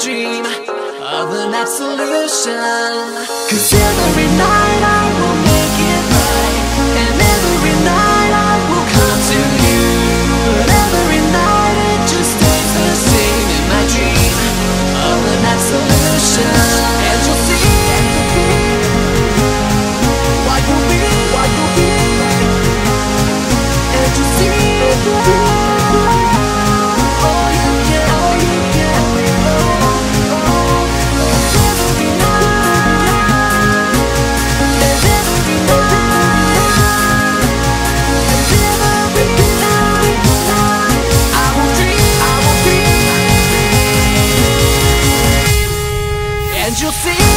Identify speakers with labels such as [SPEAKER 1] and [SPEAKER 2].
[SPEAKER 1] dream of an absolution. Cause every night I you see?